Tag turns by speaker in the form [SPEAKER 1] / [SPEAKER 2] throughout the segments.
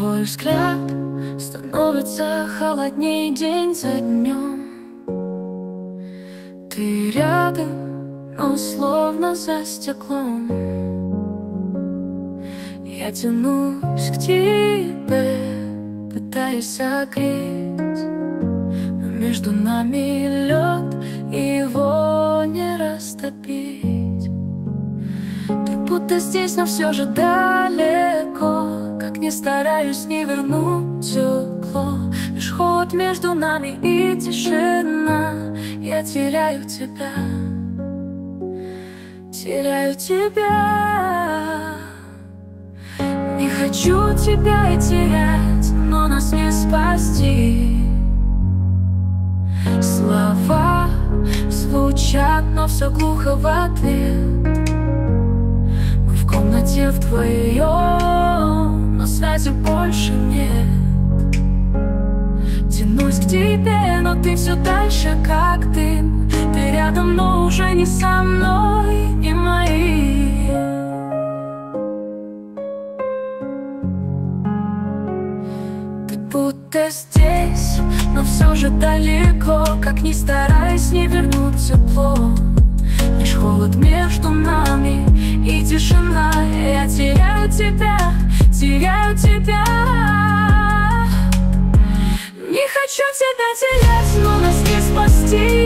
[SPEAKER 1] Твой взгляд становится холоднее день за днем. Ты рядом, но словно за стеклом. Я тянусь к тебе, пытаясь согреть. Но между нами лед, его не растопить. Ты будто здесь, но все же далеко не стараюсь, не вернуть тепло. Лишь холод между нами и тишина. Я теряю тебя Теряю тебя. Не хочу тебя и терять Но нас не спасти. Слова звучат, но все глухо в ответ. Мы в комнате вдвоем связи больше нет. Тянусь к тебе, но ты все дальше, как дым. Ты рядом, но уже не со мной, не мои. Ты будто здесь, но все же далеко. Как ни стараясь, не вернуть тепло. Лишь холод между нами и тишина. Я теряю тебя теряю тебя. Не хочу тебя терять, но нас не спасти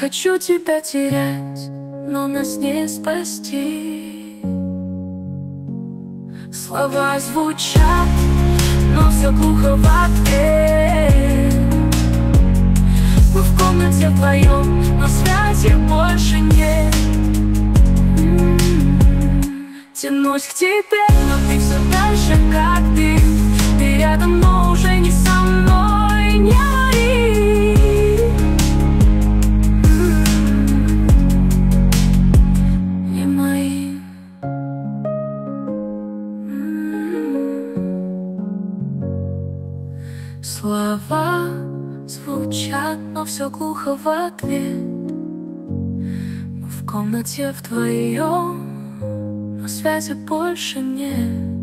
[SPEAKER 1] хочу тебя терять, но нас не спасти. Слова звучат, но все глухо в ответ. Мы в комнате вдвоем, но связи больше нет. Тянусь к тебе, но ты все дальше, как ты. Ты рядом, но Слова звучат, но все глухо в ответ. Мы в комнате вдвоем, но связи больше нет